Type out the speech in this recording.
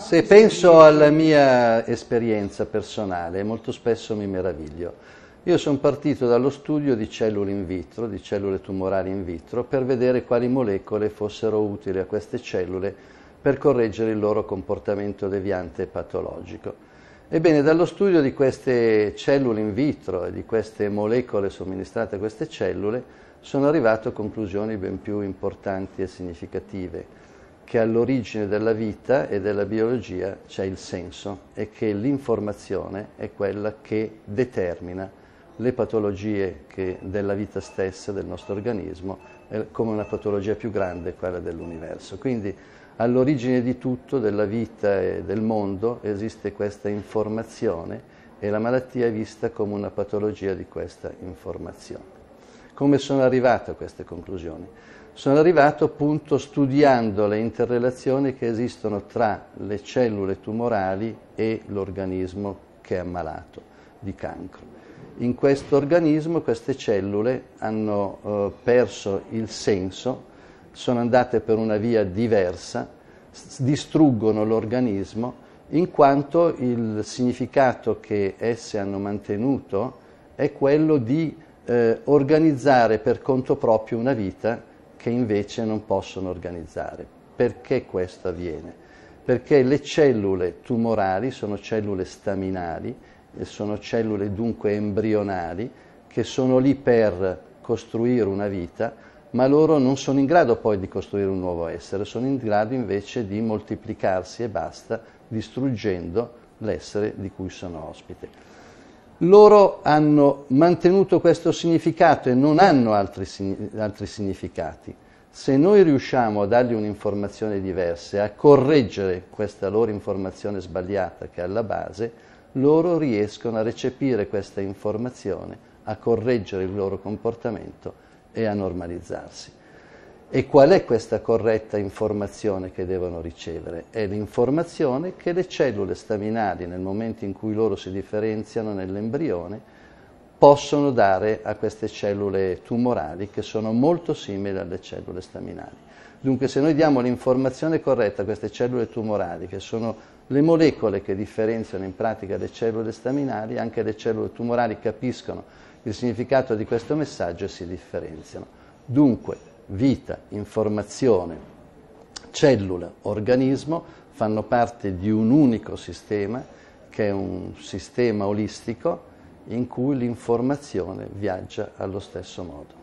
Se penso alla mia esperienza personale, molto spesso mi meraviglio. Io sono partito dallo studio di cellule in vitro, di cellule tumorali in vitro, per vedere quali molecole fossero utili a queste cellule per correggere il loro comportamento deviante e patologico. Ebbene, dallo studio di queste cellule in vitro e di queste molecole somministrate a queste cellule, sono arrivato a conclusioni ben più importanti e significative, che all'origine della vita e della biologia c'è il senso e che l'informazione è quella che determina le patologie della vita stessa, del nostro organismo, come una patologia più grande, quella dell'universo. Quindi all'origine di tutto, della vita e del mondo, esiste questa informazione e la malattia è vista come una patologia di questa informazione. Come sono arrivato a queste conclusioni? Sono arrivato appunto studiando le interrelazioni che esistono tra le cellule tumorali e l'organismo che è ammalato di cancro. In questo organismo queste cellule hanno eh, perso il senso, sono andate per una via diversa, distruggono l'organismo in quanto il significato che esse hanno mantenuto è quello di eh, organizzare per conto proprio una vita che invece non possono organizzare. Perché questo avviene? Perché le cellule tumorali sono cellule staminali sono cellule dunque embrionali che sono lì per costruire una vita, ma loro non sono in grado poi di costruire un nuovo essere, sono in grado invece di moltiplicarsi e basta, distruggendo l'essere di cui sono ospite. Loro hanno mantenuto questo significato e non hanno altri, altri significati. Se noi riusciamo a dargli un'informazione diversa a correggere questa loro informazione sbagliata che è alla base, loro riescono a recepire questa informazione, a correggere il loro comportamento e a normalizzarsi. E qual è questa corretta informazione che devono ricevere? È l'informazione che le cellule staminali, nel momento in cui loro si differenziano nell'embrione, possono dare a queste cellule tumorali che sono molto simili alle cellule staminali. Dunque se noi diamo l'informazione corretta a queste cellule tumorali, che sono le molecole che differenziano in pratica le cellule staminali, anche le cellule tumorali capiscono il significato di questo messaggio e si differenziano. Dunque, vita, informazione, cellula, organismo fanno parte di un unico sistema che è un sistema olistico in cui l'informazione viaggia allo stesso modo.